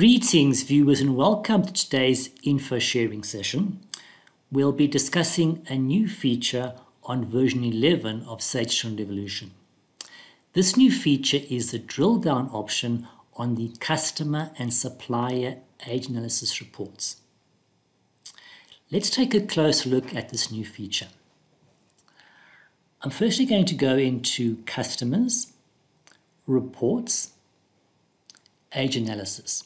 Greetings, viewers, and welcome to today's info sharing session. We'll be discussing a new feature on version 11 of Sage Evolution. This new feature is the drill down option on the customer and supplier age analysis reports. Let's take a close look at this new feature. I'm firstly going to go into customers, reports, age analysis.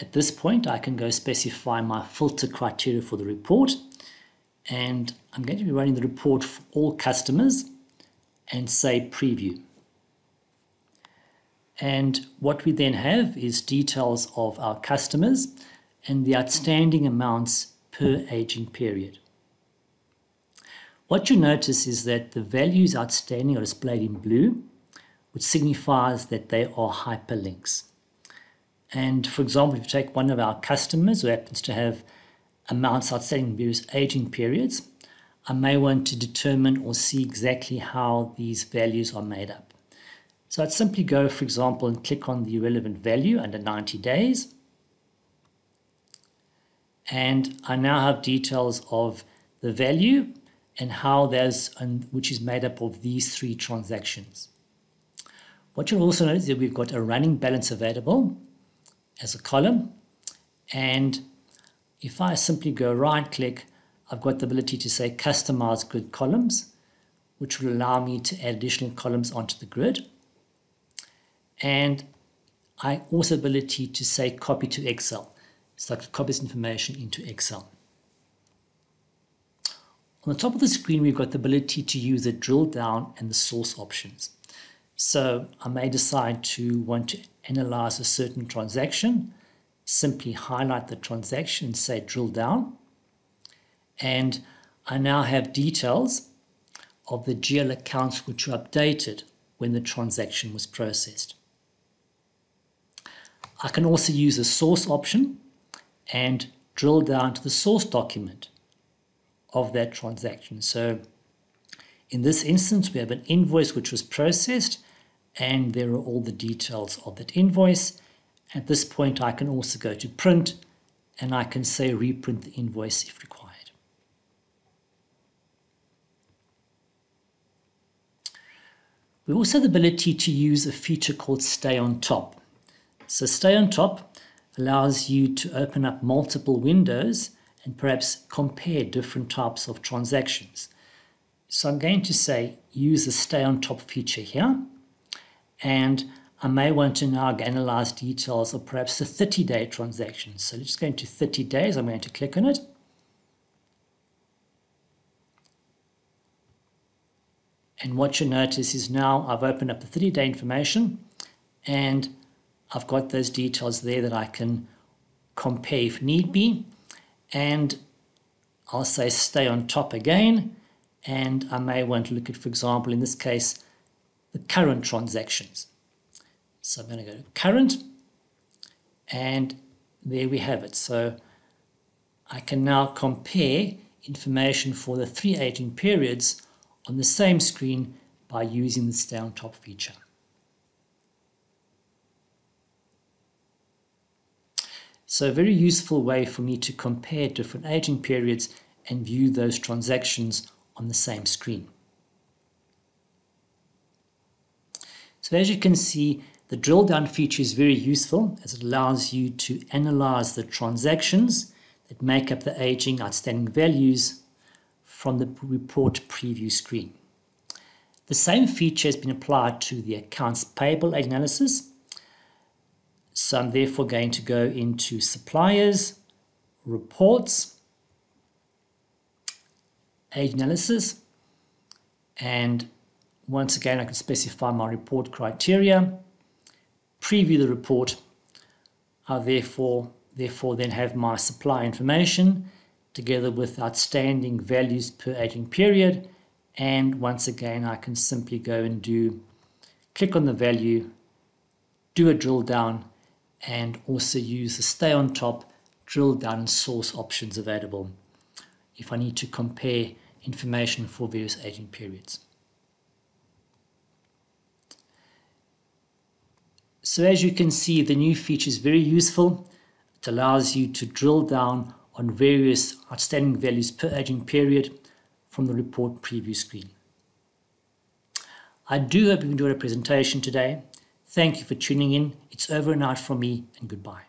At this point, I can go specify my filter criteria for the report, and I'm going to be running the report for all customers and say preview. And what we then have is details of our customers and the outstanding amounts per aging period. What you notice is that the values outstanding are displayed in blue, which signifies that they are hyperlinks. And for example, if you take one of our customers who happens to have amounts outstanding in various aging periods, I may want to determine or see exactly how these values are made up. So I'd simply go, for example, and click on the relevant value under 90 days. And I now have details of the value and how there's, and which is made up of these three transactions. What you'll also notice is that we've got a running balance available as a column. And if I simply go right click, I've got the ability to say customize grid columns, which will allow me to add additional columns onto the grid. And I also ability to say copy to Excel. So I could copy this information into Excel. On the top of the screen, we've got the ability to use the drill down and the source options. So I may decide to want to analyze a certain transaction, simply highlight the transaction and say drill down. And I now have details of the GL accounts which were updated when the transaction was processed. I can also use the source option and drill down to the source document of that transaction. So in this instance, we have an invoice which was processed and there are all the details of that invoice. At this point, I can also go to print and I can say reprint the invoice if required. We also have the ability to use a feature called Stay on Top. So Stay on Top allows you to open up multiple windows and perhaps compare different types of transactions. So I'm going to say use the Stay on Top feature here and I may want to now analyze details of perhaps the 30 day transaction. So let's go into 30 days. I'm going to click on it. And what you notice is now I've opened up the 30 day information and I've got those details there that I can compare if need be. And I'll say stay on top again. And I may want to look at, for example, in this case, the current transactions. So I'm going to go to current and there we have it. So I can now compare information for the three aging periods on the same screen by using this Stay on Top feature. So a very useful way for me to compare different aging periods and view those transactions on the same screen. So as you can see, the drill down feature is very useful as it allows you to analyze the transactions that make up the aging outstanding values from the report preview screen. The same feature has been applied to the accounts payable analysis. So I'm therefore going to go into suppliers, reports, age analysis, and once again, I can specify my report criteria, preview the report. I therefore, therefore then have my supply information together with outstanding values per aging period. And once again, I can simply go and do click on the value, do a drill down, and also use the stay on top, drill down source options available if I need to compare information for various aging periods. So as you can see, the new feature is very useful. It allows you to drill down on various outstanding values per aging period from the report preview screen. I do hope you enjoyed our presentation today. Thank you for tuning in. It's over and out from me, and goodbye.